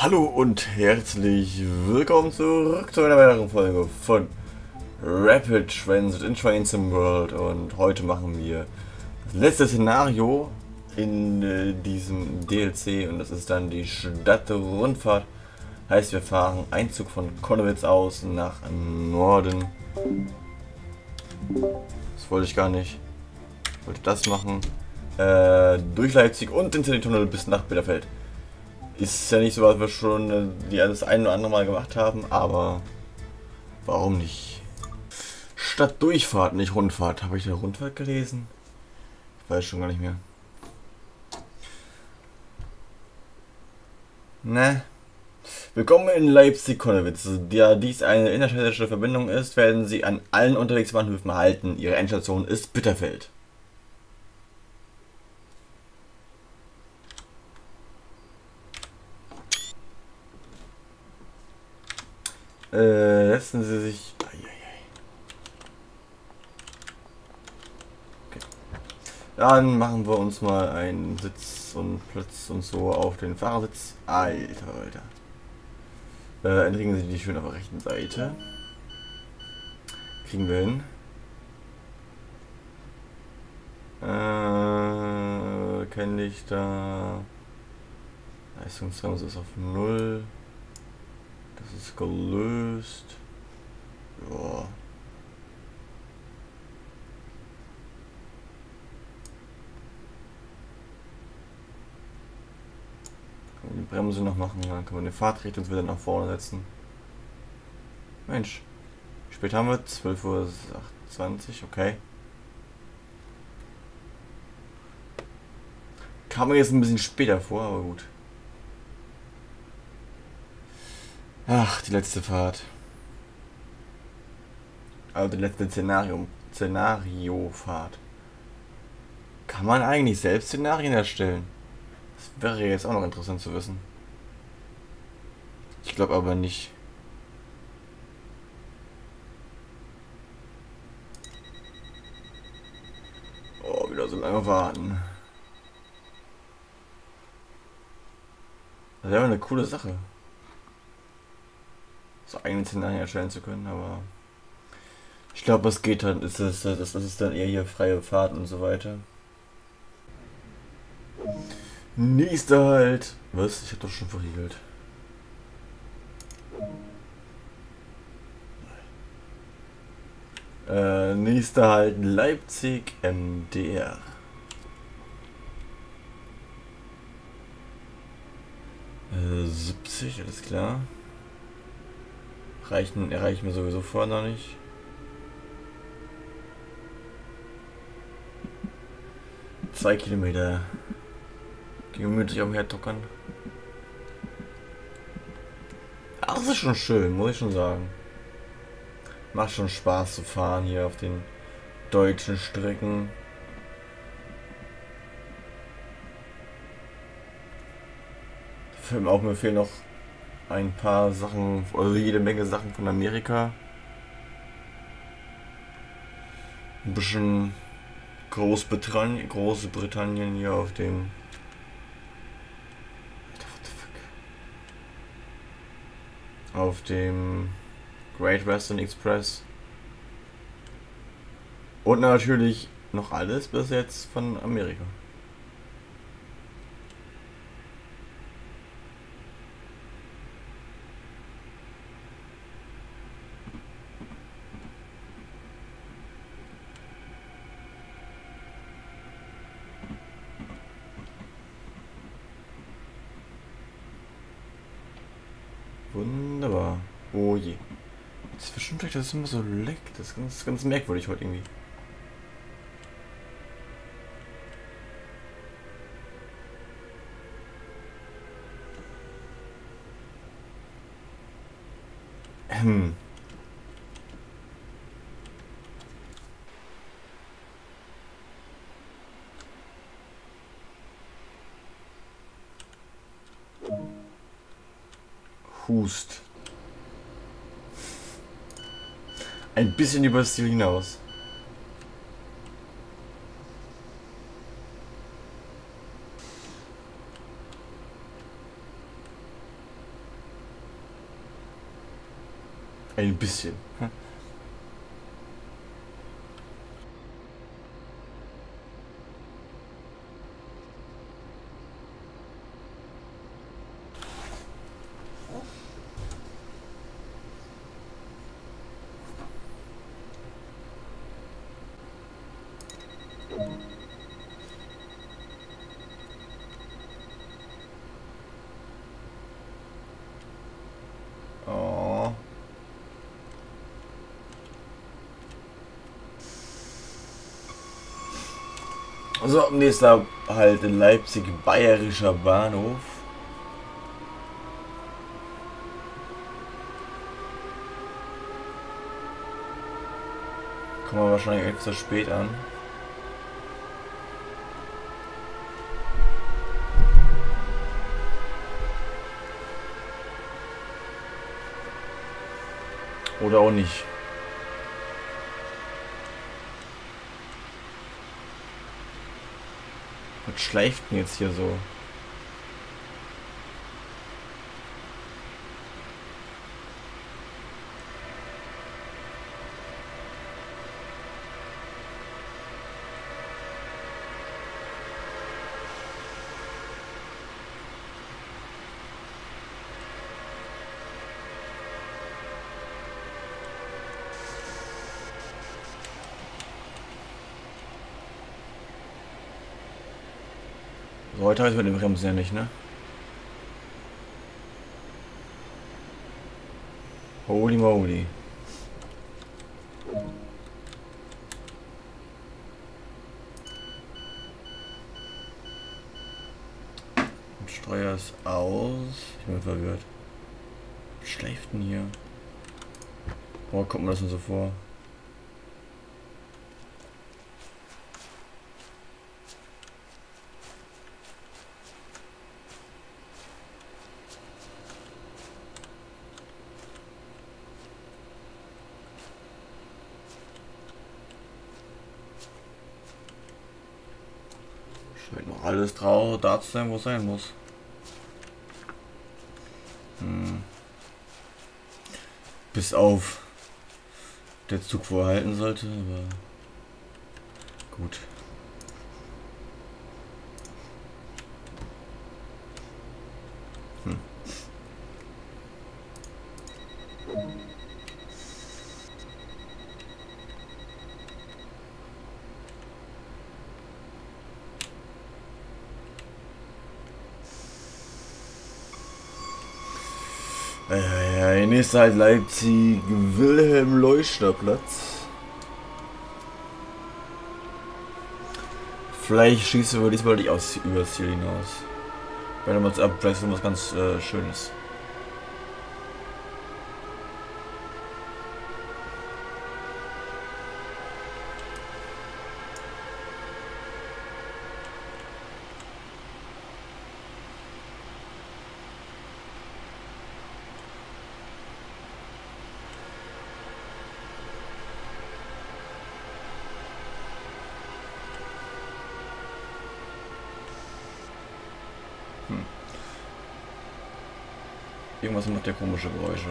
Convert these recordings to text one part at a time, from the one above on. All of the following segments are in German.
Hallo und herzlich willkommen zurück zu einer weiteren Folge von Rapid Transit in Trains in World und heute machen wir das letzte Szenario in äh, diesem DLC und das ist dann die Stadtrundfahrt. Heißt wir fahren Einzug von Konnewitz aus nach Norden. Das wollte ich gar nicht. Ich wollte das machen. Äh, durch Leipzig und den Tunnel bis nach Bitterfeld. Ist ja nicht so, was wir schon äh, das ein oder andere Mal gemacht haben, aber warum nicht? Statt Durchfahrt, nicht Rundfahrt. Habe ich da Rundfahrt gelesen? Ich weiß schon gar nicht mehr. Ne? Willkommen in Leipzig-Konnewitz. Da dies eine innerstädtische Verbindung ist, werden Sie an allen Unterwegsbahnhöfen halten. Ihre Endstation ist Bitterfeld. Äh, setzen Sie sich. Okay. Dann machen wir uns mal einen Sitz und Platz und so auf den Fahrersitz. Alter, Alter. Äh, entriegen Sie die schön auf der rechten Seite. Kriegen wir hin. Äh, Kennlichter. Leistungsbremse ist auf 0. Das ist gelöst. Ja. Können wir die Bremse noch machen, dann können wir den Fahrtrichtung wieder nach vorne setzen. Mensch. Spät haben wir? 12.28 Uhr, okay. Kam mir jetzt ein bisschen später vor, aber gut. Ach, die letzte Fahrt. Also die letzte Szenario, Szenario-Fahrt. Kann man eigentlich selbst Szenarien erstellen? Das wäre jetzt auch noch interessant zu wissen. Ich glaube aber nicht. Oh, wieder so lange warten. Das wäre eine coole Sache so eigene Szenarien erstellen zu können, aber ich glaube, was geht dann, ist das, das, das ist dann eher hier freie Fahrt und so weiter. Nächster halt. Was? Ich hab doch schon verriegelt. Äh, nächster halt Leipzig MDR. Äh, 70, alles klar. Reichen, erreichen wir sowieso vorher noch nicht. Zwei Kilometer. Gemütlich umhertuckern. Ach, das ist schon schön, muss ich schon sagen. Macht schon Spaß zu fahren hier auf den deutschen Strecken. Film auch mir fehlen noch ein paar Sachen, also jede Menge Sachen von Amerika. Ein bisschen Großbritannien, Großbritannien hier auf dem auf dem Great Western Express. Und natürlich noch alles bis jetzt von Amerika. Wunderbar. Oh je. Zwischendurch, das ist immer so leck. Das ist ganz, ganz merkwürdig heute irgendwie. Hm. Hust. ein bisschen über das Ziel hinaus. Ein bisschen. Hm. So, nächster halt in Leipzig Bayerischer Bahnhof. Kommen wir wahrscheinlich zu spät an. Oder auch nicht. Schleift denn jetzt hier so? Heißt mit dem Bremsen ja nicht, ne? Holy moly. Steuer ist aus. Ich bin verwirrt. Schläft denn hier? Boah, kommt mir das denn so vor? Scheint noch alles traurig da zu sein, wo es sein muss. Hm. Bis auf der Zug vorhalten sollte, aber gut. Hm. Nächster halt Leipzig, Wilhelm Leuschner Platz. Vielleicht schießen wir diesmal nicht aus, über das Ziel hinaus. Wenn wir uns ab, vielleicht so was ganz äh, Schönes. Irgendwas macht der komische Geräusche.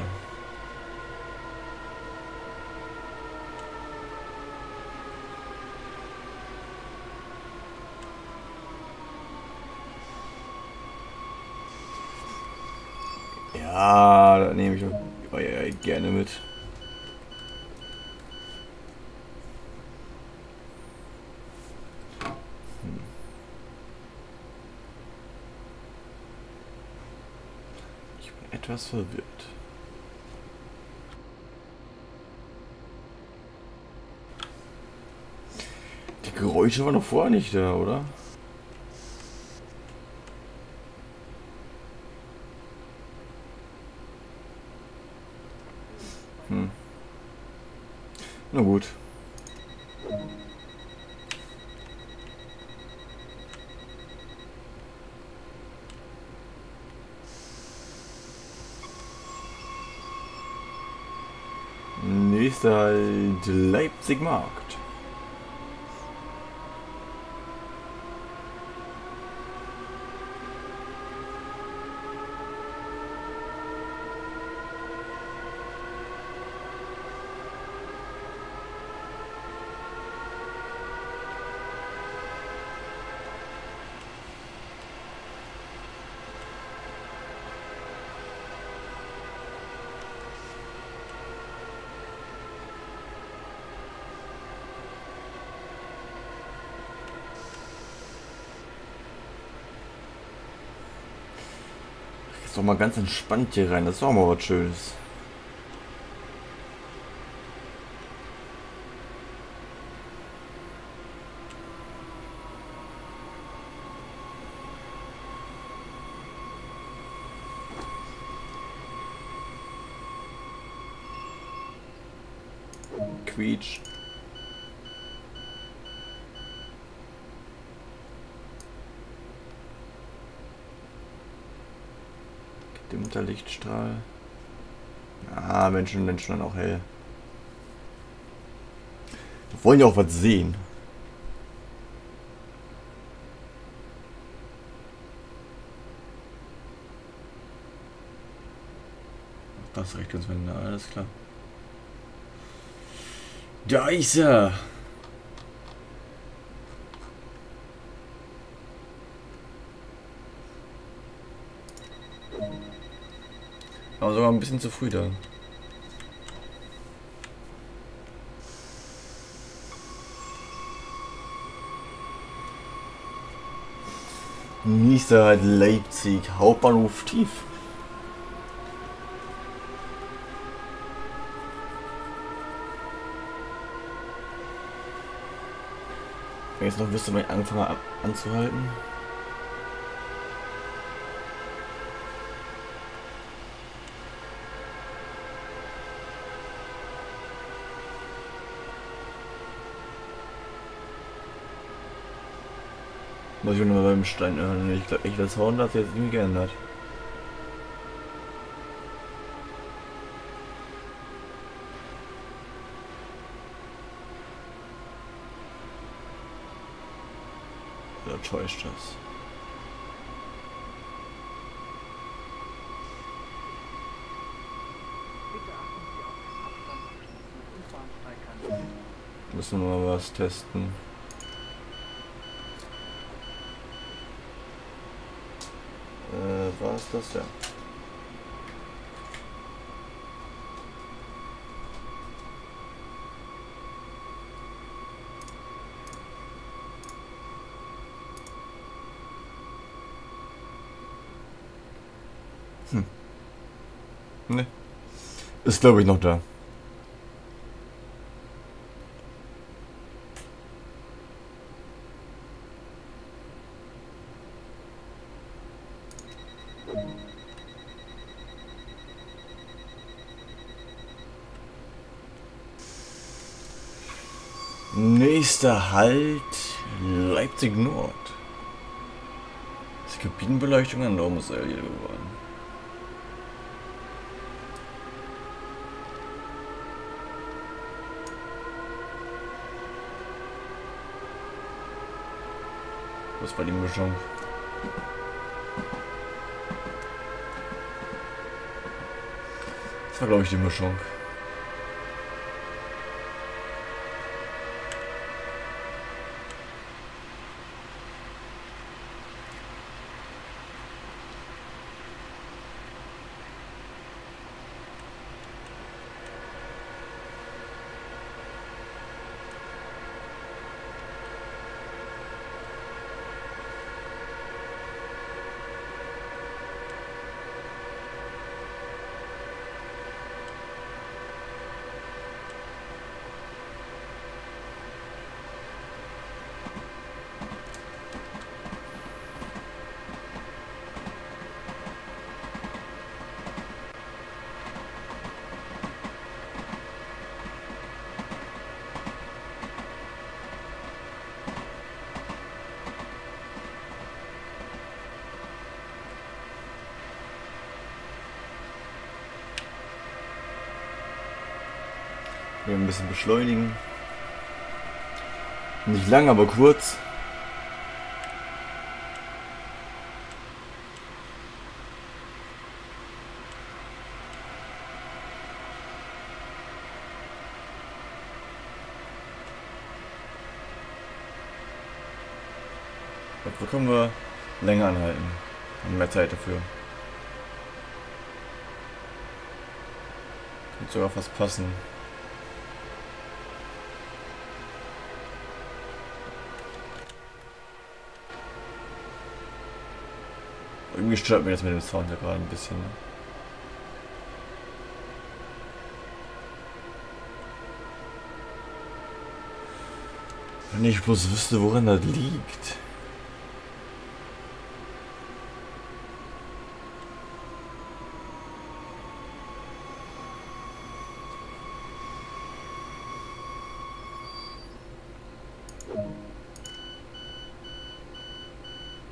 Ja, da nehme ich ja, gerne mit. Etwas verwirrt. Die Geräusche waren doch vorher nicht da, oder? Hm. Na gut. Nächster halt Leipzig Markt. Doch mal ganz entspannt hier rein. Das ist doch mal was Schönes. Quietsch. Gedimmter Lichtstrahl. Ah, Menschen, Menschen dann auch hell. Wir wollen ja auch was sehen. Das reicht uns, wenn alles klar. Da ist er. Sogar ein bisschen zu früh da. Halt Leipzig, Hauptbahnhof tief. Jetzt noch wüsste, wann ich anfange anzuhalten. Muss ich nur beim Stein hören. Ich glaube, ich das Horn hat jetzt irgendwie geändert. Oder täuscht das? Müssen wir mal was testen. Äh, war es das ja? Hm. Ne. Ist glaube ich noch da. Nächster Halt Leipzig Nord. Die Kabinenbeleuchtung an Normuselie geworden. Was war die Mischung? Das war glaube ich die Mischung. Ein bisschen beschleunigen. Nicht lang, aber kurz. Dafür können wir länger anhalten. Und mehr Zeit dafür. Könnte sogar fast passen. Irgendwie stört mir das mit dem Sound ja gerade ein bisschen. Ne? Wenn ich bloß wüsste, woran das liegt.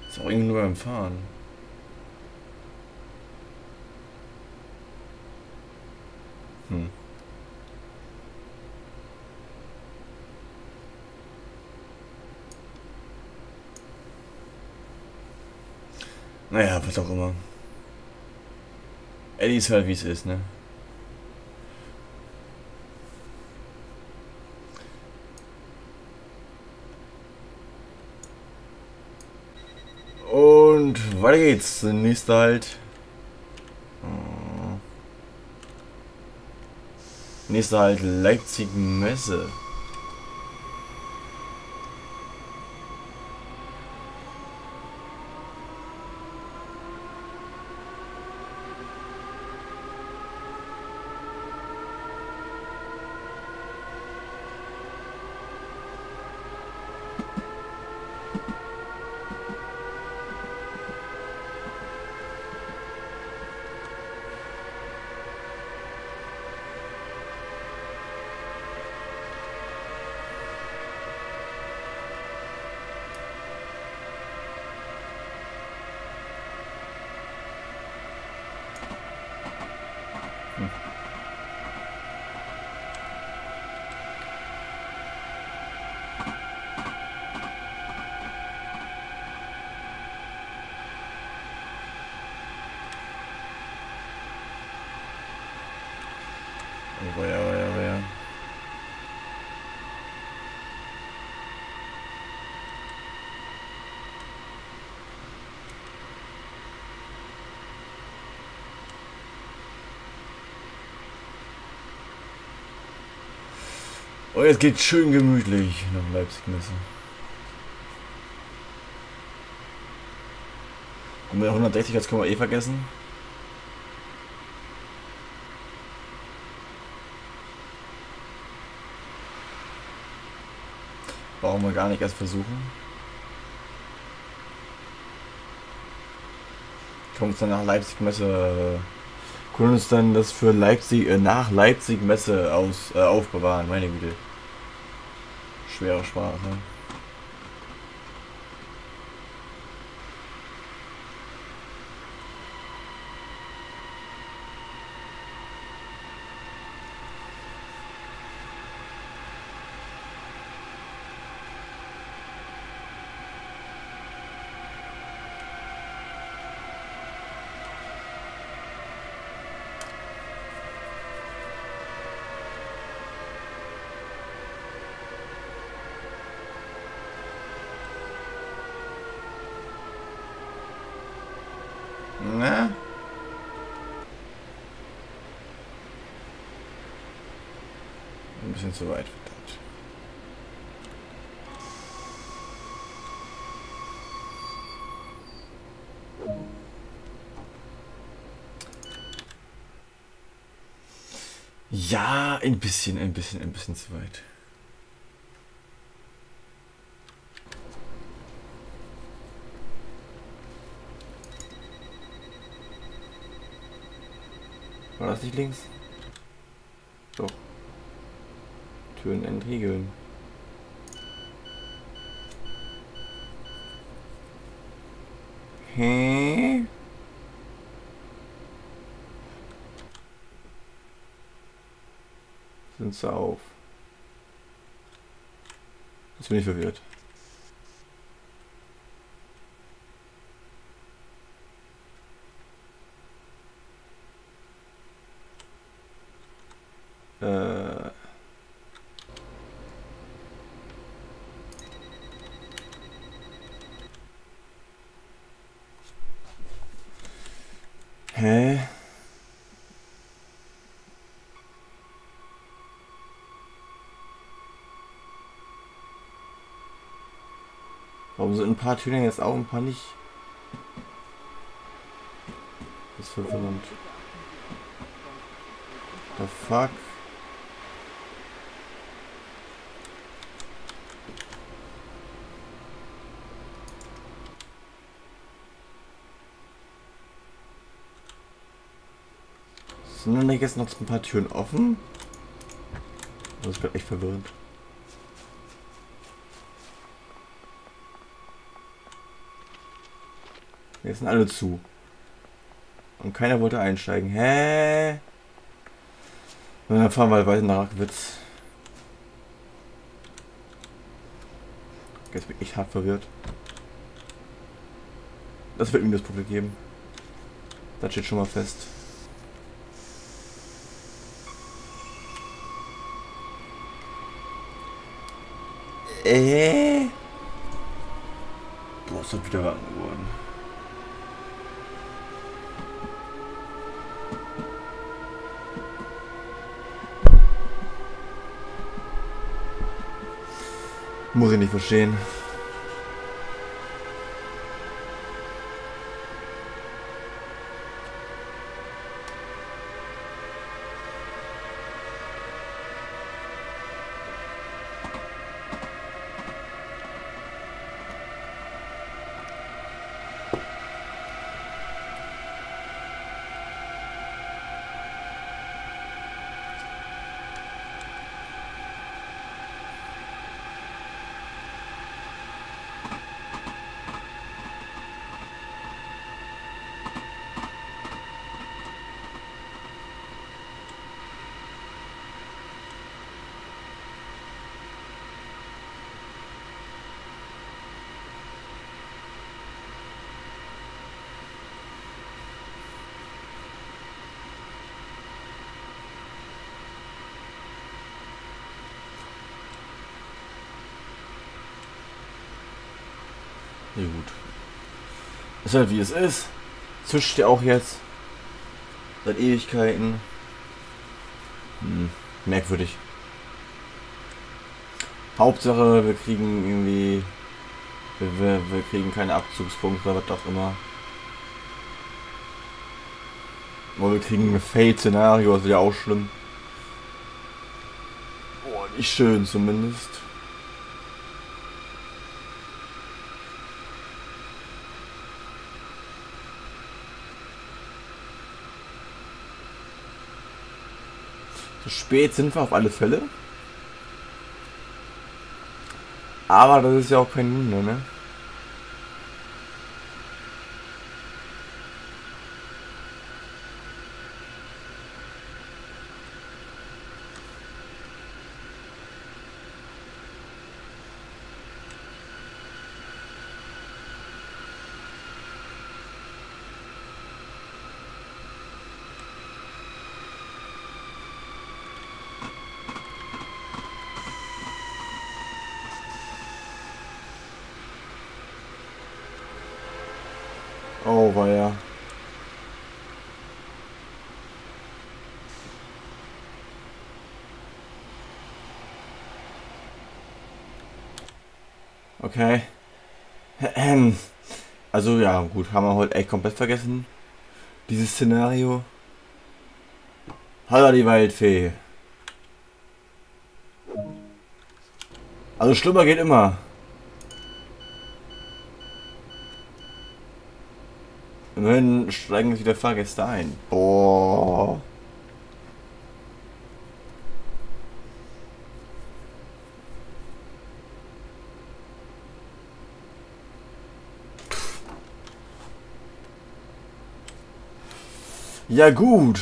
Ist auch irgendwie nur beim Fahren. Hm. Naja, was auch immer. Eddie ist halt wie es ist, ne? Und weiter geht's. Nächster halt. Nächster halt Leipzig Messe. Oh ja, oh ja, oh ja. Oh, jetzt geht schön gemütlich nach Leipzig-Messe. Und mit 160, jetzt können wir eh vergessen. Brauchen wir gar nicht erst versuchen. Kommt uns dann nach Leipzig Messe. Können uns dann das für Leipzig äh, nach Leipzig Messe aus äh, aufbewahren, meine Güte. Schwere Sprache. Na? Ein bisschen zu weit. Ja, ein bisschen, ein bisschen, ein bisschen zu weit. War das nicht links? Doch. Türen entriegeln. Hä? Sind sie auf? Jetzt bin ich verwirrt. Äh. Hä? Warum sind ein paar Türen jetzt auch ein paar nicht? ist verwirrend. The fuck? Sind dann jetzt noch ein paar Türen offen? Das ist gerade echt verwirrend. Jetzt sind alle zu. Und keiner wollte einsteigen. Hä? Und dann fahren wir halt weiter nach Witz. Jetzt bin ich hart verwirrt. Das wird ihm das Problem geben. Das steht schon mal fest. Äh? Boah, ist das wieder warm geworden. Muss ich nicht verstehen. Ja gut. Ist halt wie es ist. Zischt ja auch jetzt. Seit Ewigkeiten. Hm, merkwürdig. Hauptsache, wir kriegen irgendwie. Wir, wir, wir kriegen keine Abzugspunkte oder was auch immer. Oder wir kriegen ein Fade-Szenario, das wäre ja auch schlimm. Boah, nicht schön zumindest. Spät sind wir auf alle Fälle. Aber das ist ja auch kein Wunder, ne? Oh, war ja. Okay. Also ja, gut, haben wir heute echt komplett vergessen. Dieses Szenario. Hallo die Waldfee. Also schlimmer geht immer. Immerhin steigen wieder Fahrgäste ein. Boah. Ja gut.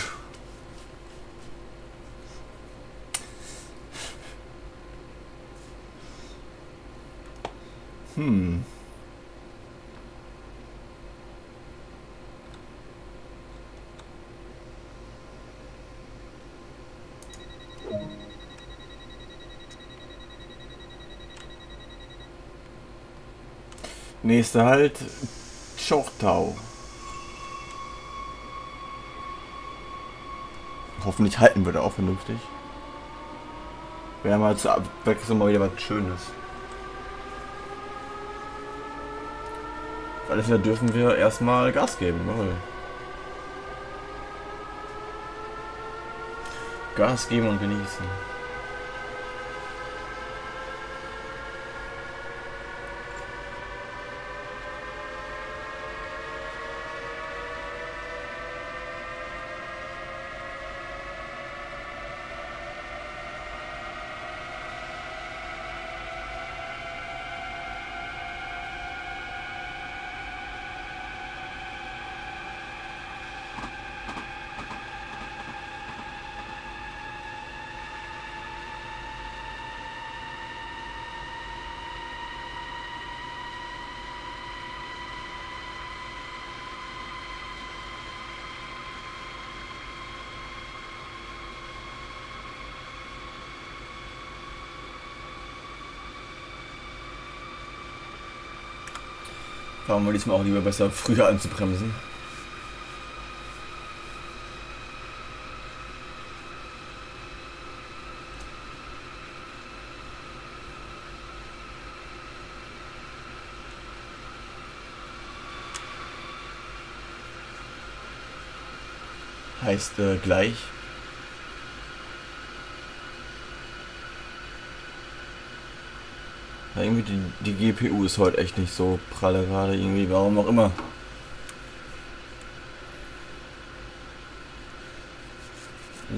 Hm. Nächster Halt, Chochtau. Hoffentlich halten würde auch vernünftig. Wäre mal zu abwechseln mal wieder was Schönes. Alles alle dürfen wir erstmal Gas geben. Jawohl. Gas geben und genießen. Fahren wir diesmal auch lieber besser früher anzubremsen. Heißt äh, gleich. Ja, irgendwie die, die GPU ist heute echt nicht so pralle gerade irgendwie, warum auch immer.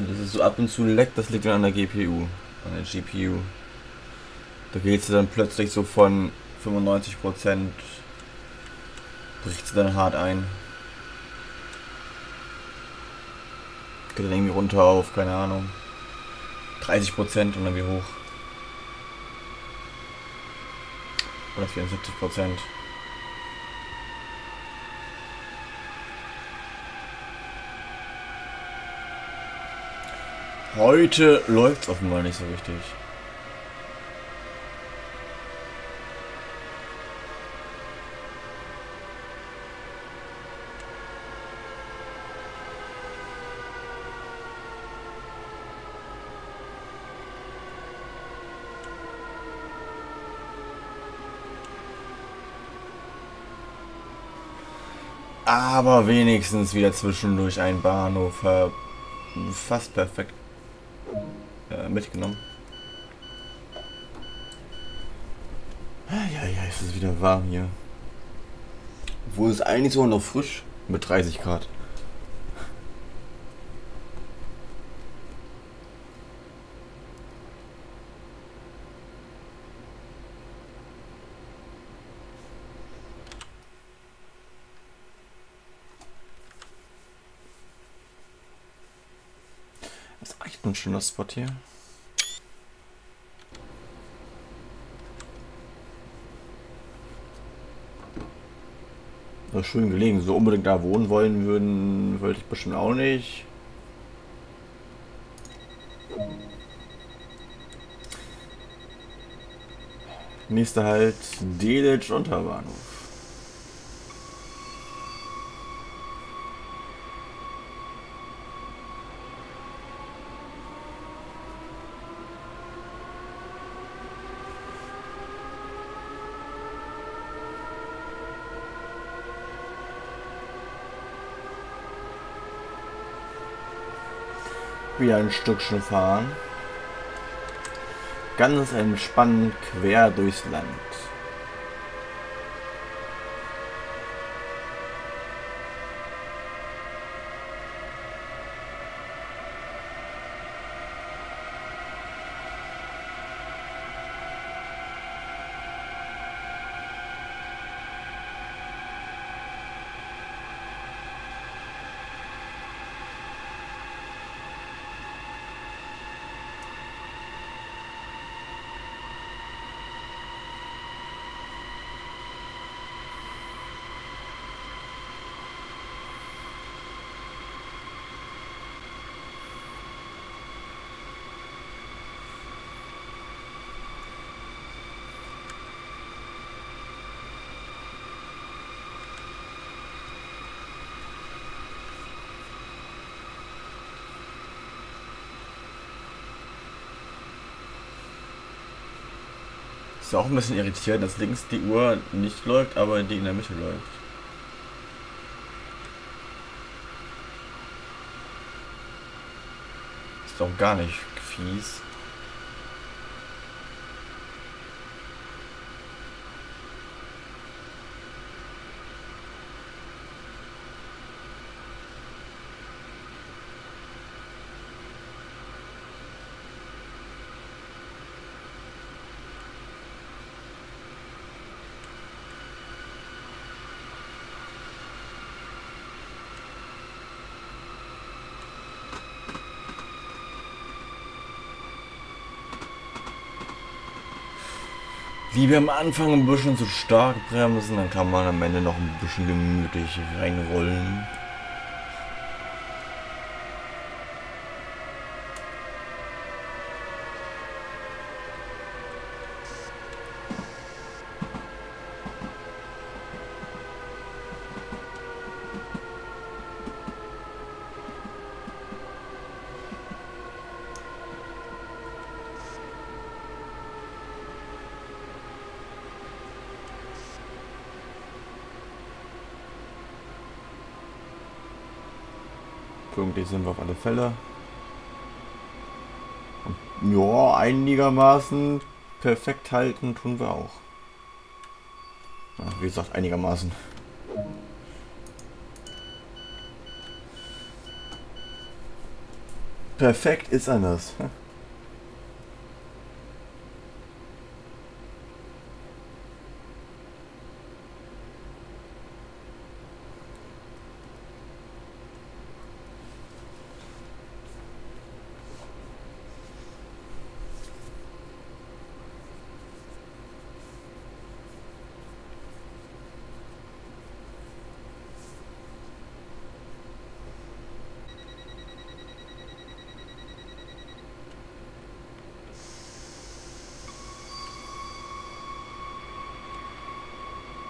Das ist so ab und zu leckt, das liegt dann an der GPU, an der GPU. Da geht sie dann plötzlich so von 95% bricht sie dann hart ein. Geht dann irgendwie runter auf, keine Ahnung, 30% und dann wieder hoch. Oder 74 Prozent. Heute läuft es offenbar nicht so richtig. Aber wenigstens wieder zwischendurch ein Bahnhof. Äh, fast perfekt äh, mitgenommen. Ja, ja, es ist wieder warm hier. Obwohl es eigentlich so noch frisch mit 30 Grad. Schöner Spot hier. Das schön gelegen. So unbedingt da wohnen wollen würden, wollte ich bestimmt auch nicht. Nächster halt Delitzsch Unterbahnhof. Wieder ein Stückchen fahren. Ganz entspannt quer durchs Land. Ist auch ein bisschen irritiert, dass links die Uhr nicht läuft, aber die in der Mitte läuft. ist auch gar nicht fies. Lieber am Anfang ein bisschen zu stark bremsen, dann kann man am Ende noch ein bisschen gemütlich reinrollen. Pünktlich sind wir auf alle Fälle. Ja, einigermaßen perfekt halten tun wir auch. Ja, wie gesagt, einigermaßen. Perfekt ist anders.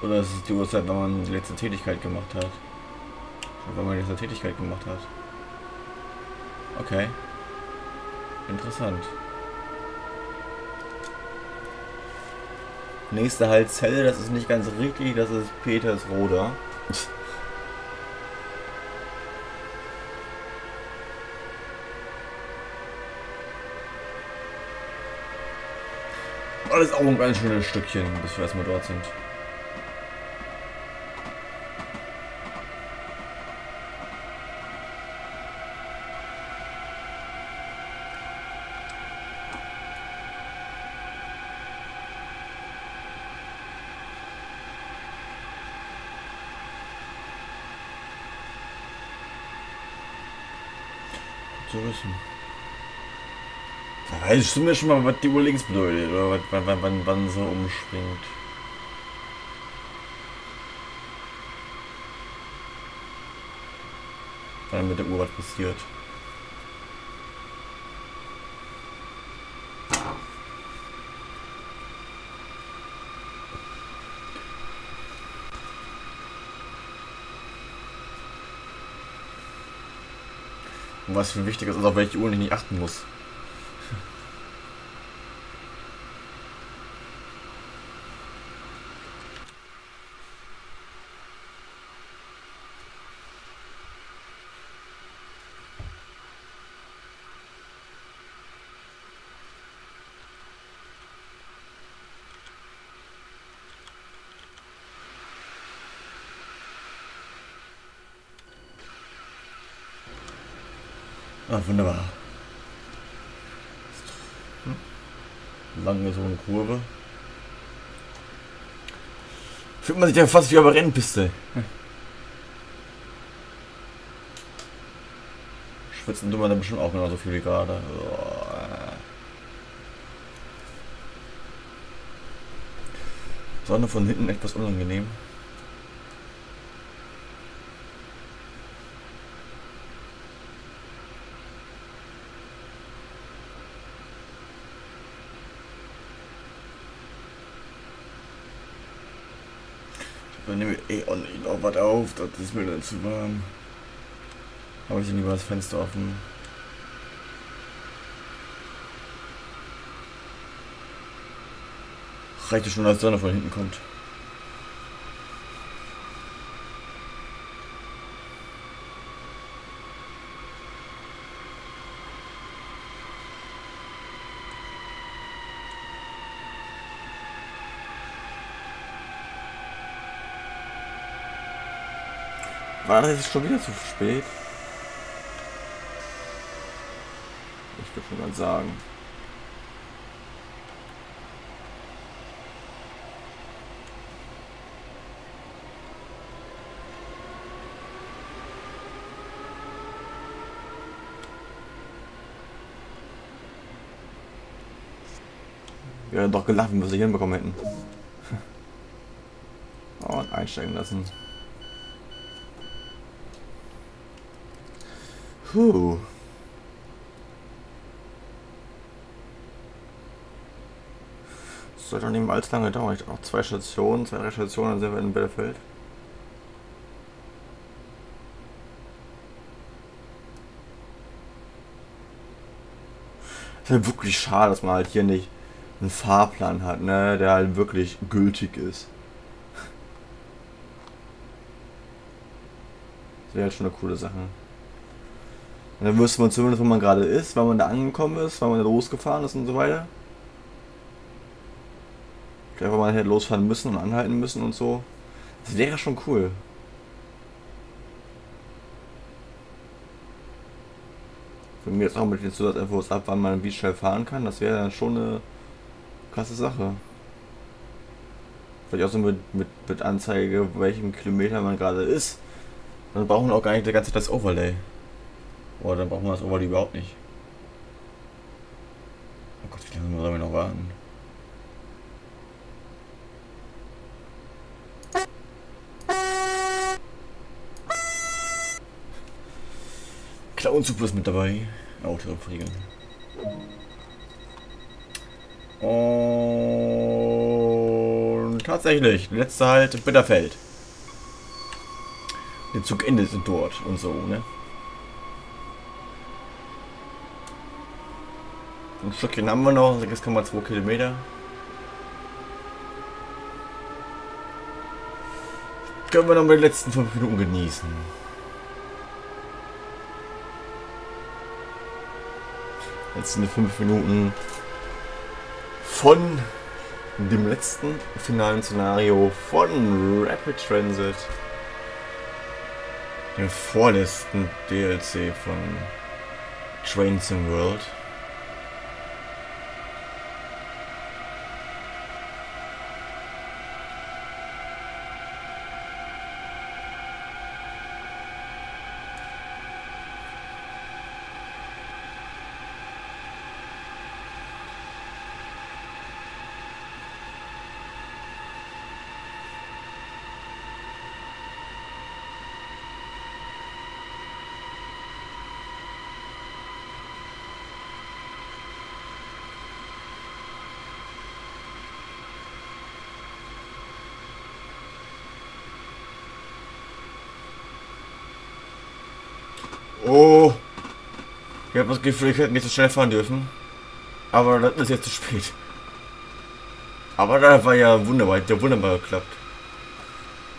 Oder ist es die Uhrzeit, wenn man die letzte Tätigkeit gemacht hat? Wenn man die letzte Tätigkeit gemacht hat. Okay. Interessant. Nächste Halszelle, das ist nicht ganz richtig, das ist Petersroda. Alles auch ein ganz schönes Stückchen, bis wir erstmal dort sind. Da weißt du mir schon mal, was die Uhr links bedeutet, oder was, wann, wann, wann so umspringt. Wann mit der Uhr was passiert. Was viel wichtiger ist, auf welche Uhr ich nicht achten muss. Ah, wunderbar. Lange so eine Kurve. Fühlt man sich ja fast wie auf der Rennpiste. Schwitzen tun wir dann bestimmt auch genauso viel wie gerade. Sonne von hinten etwas unangenehm. Dann nehme ich eh auch nicht noch was auf, das ist mir dann zu warm. Habe ich lieber das Fenster offen. Reicht schon, als Sonne von hinten kommt. War das jetzt schon wieder zu spät? Ich würde schon mal sagen. Wir haben doch gelacht, wenn wir sie hinbekommen hätten. Und einsteigen lassen. Puh. Das sollte doch nicht mal allzu lange dauern. Ich noch zwei Stationen, zwei, drei Stationen, dann sind wir in Bielefeld. Es ist halt wirklich schade, dass man halt hier nicht einen Fahrplan hat, ne, der halt wirklich gültig ist. Das wäre halt schon eine coole Sache. Und dann wüsste man zumindest, wo man gerade ist, wann man da angekommen ist, wann man da losgefahren ist und so weiter. Vielleicht, wo man hätte losfahren müssen und anhalten müssen und so. Das wäre schon cool. Für mich jetzt auch mit den Zusatzinfos ab, wann man wie schnell fahren kann, das wäre dann schon eine krasse Sache. Vielleicht auch so mit, mit, mit Anzeige, welchem Kilometer man gerade ist. Dann brauchen wir auch gar nicht die ganze Zeit das Overlay. Oder dann brauchen wir das Overlay überhaupt nicht. Oh Gott, wie lange sollen wir noch warten? Clown-Super ist mit dabei. Auto regeln. Und tatsächlich, letzte Halt Bitterfeld. Der Zug endet dort und so, ne? Ein Stückchen haben wir noch, 6,2 Kilometer. Können wir noch mal die letzten 5 Minuten genießen. Letzten 5 Minuten von dem letzten finalen Szenario von Rapid Transit. Dem vorletzten DLC von Trains in World. Oh. Ich habe das Gefühl, ich hätte nicht so schnell fahren dürfen. Aber das ist jetzt zu spät. Aber da war ja wunderbar, der wunderbar geklappt.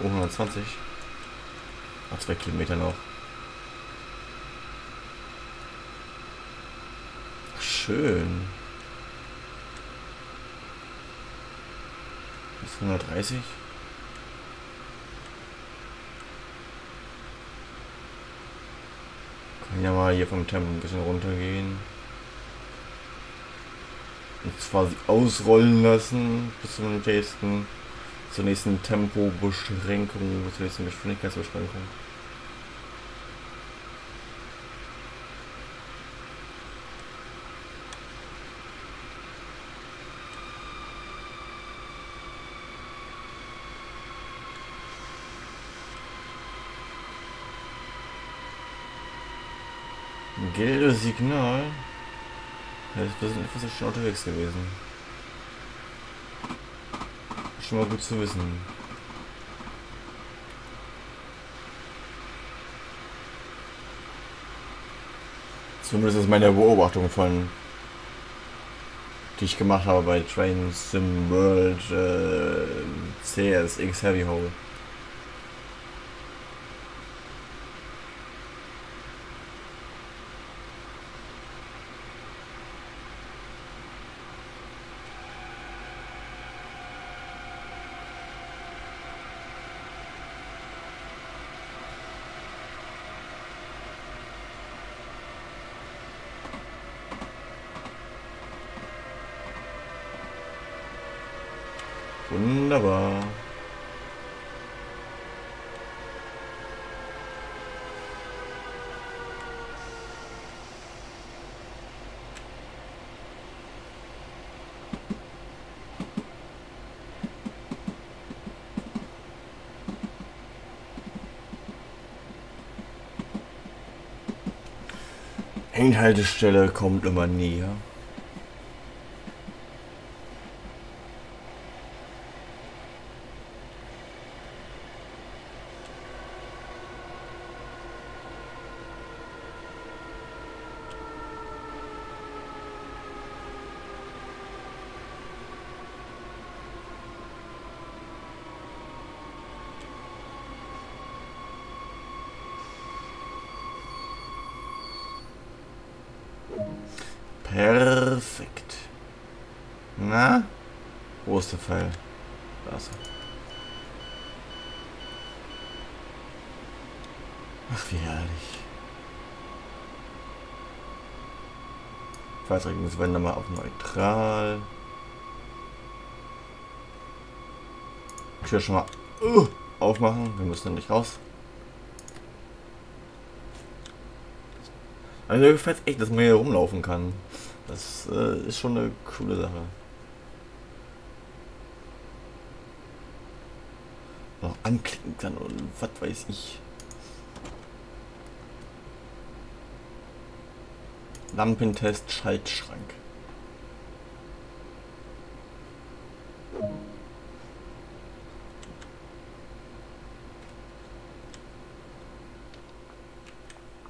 Oh, 120. Ach, zwei Kilometer noch. Schön. Ist 130. Kann ja mal hier vom Tempo ein bisschen runtergehen. Und quasi ausrollen lassen bis zum nächsten, zur nächsten Tempobeschränkung, bis zur nächsten Geschwindigkeitsbeschränkung. Gelbes Signal. Wir sind etwas schon unterwegs gewesen. Schon mal gut zu wissen. Zumindest ist meine Beobachtung von, die ich gemacht habe bei Train Sim World äh, CSX Heavy Hole. Wunderbar. Endhaltestelle kommt immer näher. Perfekt. Na? Wo ist der Pfeil? Da ist er. Ach, wie herrlich. Fahrzeugungswende mal auf neutral. Will schon mal uh, aufmachen. Wir müssen nicht raus. Also mir gefällt echt, dass man hier rumlaufen kann. Das äh, ist schon eine coole Sache. Noch anklicken kann und was weiß ich. Lampentest Schaltschrank.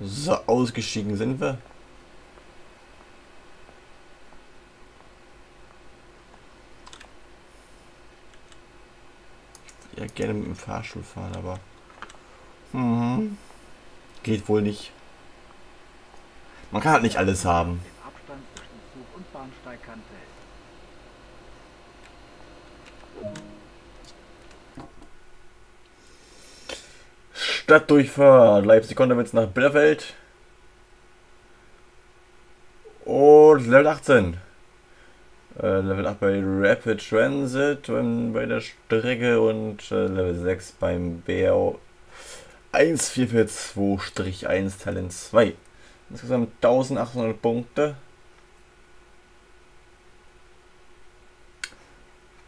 So, ausgestiegen sind wir. Ich würde ja gerne mit dem Fahrstuhl fahren, aber... Hm, geht wohl nicht. Man kann halt nicht alles haben. Stadtdurchfahrt. Leipzig Konterwitz nach Bitterfeld. Und Level 18. Äh, Level 8 bei Rapid Transit bei der Strecke und äh, Level 6 beim BR 1442-1 Talent 2. Insgesamt 1800 Punkte.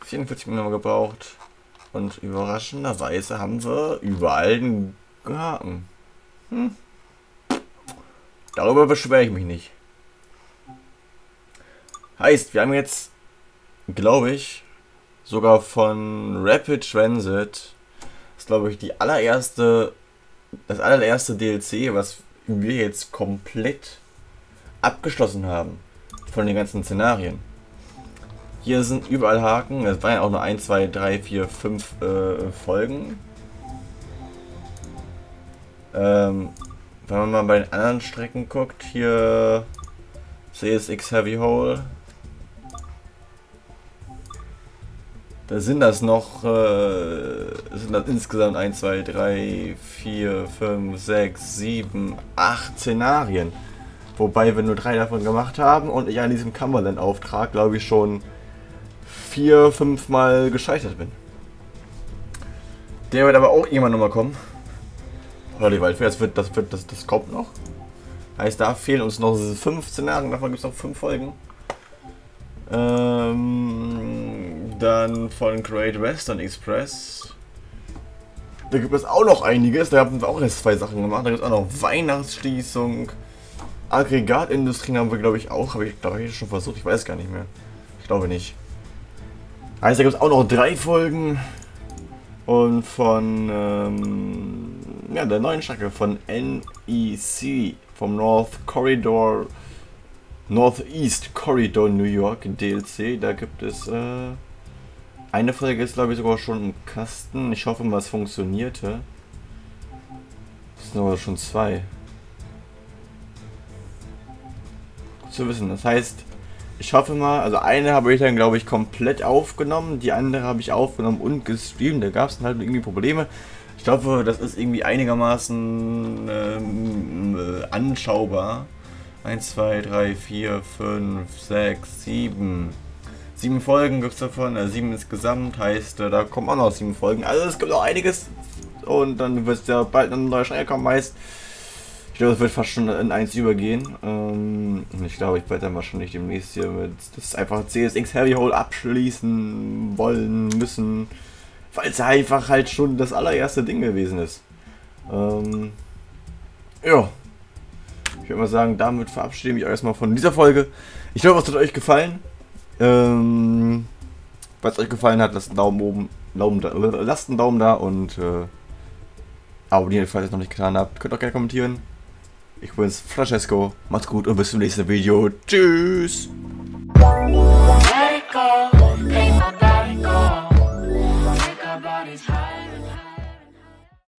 44 Minuten gebraucht. Und überraschenderweise haben wir überall einen Haken. Hm. Darüber beschwere ich mich nicht. Heißt, wir haben jetzt, glaube ich, sogar von Rapid Transit, ist glaube ich die allererste, das allererste DLC, was wir jetzt komplett abgeschlossen haben von den ganzen Szenarien. Hier sind überall Haken. Es waren ja auch nur 1, 2, 3, 4, 5 äh, Folgen. Ähm, wenn man mal bei den anderen Strecken guckt, hier CSX Heavy Hole. Da sind das noch, äh, sind das insgesamt 1, 2, 3, 4, 5, 6, 7, 8 Szenarien. Wobei wir nur drei davon gemacht haben und ich an diesem Cumberland-Auftrag, glaube ich, schon vier, fünf Mal gescheitert bin. Der wird aber auch irgendwann nochmal kommen. Die Waldfee, das, wird, das, wird, das, das kommt noch. Heißt, da fehlen uns noch fünf Szenarien, davon gibt es noch fünf Folgen. Ähm, dann von Great Western Express. Da gibt es auch noch einiges. Da haben wir auch erst zwei Sachen gemacht. Da gibt es auch noch Weihnachtsschließung. Aggregatindustrie haben wir, glaube ich, auch. Habe ich, glaube ich, schon versucht. Ich weiß gar nicht mehr. Ich glaube nicht. Also da gibt es auch noch drei Folgen. Und von ähm, ja, der neuen Strecke von NEC, vom North Corridor, Northeast Corridor New York DLC. Da gibt es äh, eine Folge ist glaube ich sogar schon im Kasten. Ich hoffe mal es funktionierte. Das sind aber schon zwei. Zu wissen. Das heißt, ich hoffe mal, also eine habe ich dann glaube ich komplett aufgenommen, die andere habe ich aufgenommen und gestreamt. Da gab es dann halt irgendwie Probleme. Ich hoffe, das ist irgendwie einigermaßen ähm, äh, anschaubar. 1, 2, 3, 4, 5, 6, 7, Sieben Folgen gibt es davon, äh, sieben insgesamt, heißt, äh, da kommen auch noch sieben Folgen. Also es gibt noch einiges. Und dann wird ja bald ein neuer Schreier kommen, meist. Ich glaube, es wird fast schon in eins übergehen. Ähm, ich glaube, ich werde dann wahrscheinlich demnächst hier mit das einfach CSX Heavy Hole abschließen wollen müssen. Weil es einfach halt schon das allererste Ding gewesen ist. Ähm, ja. Ich würde mal sagen, damit verabschiede ich mich erstmal von dieser Folge. Ich hoffe, es hat euch gefallen. Ähm, Falls euch gefallen hat, lasst einen Daumen oben, Daumen da, lasst einen Daumen da und äh, abonnieren, falls ihr es noch nicht getan habt. Könnt auch gerne kommentieren. Ich bin's, Francesco. Macht's gut und bis zum nächsten Video. Tschüss.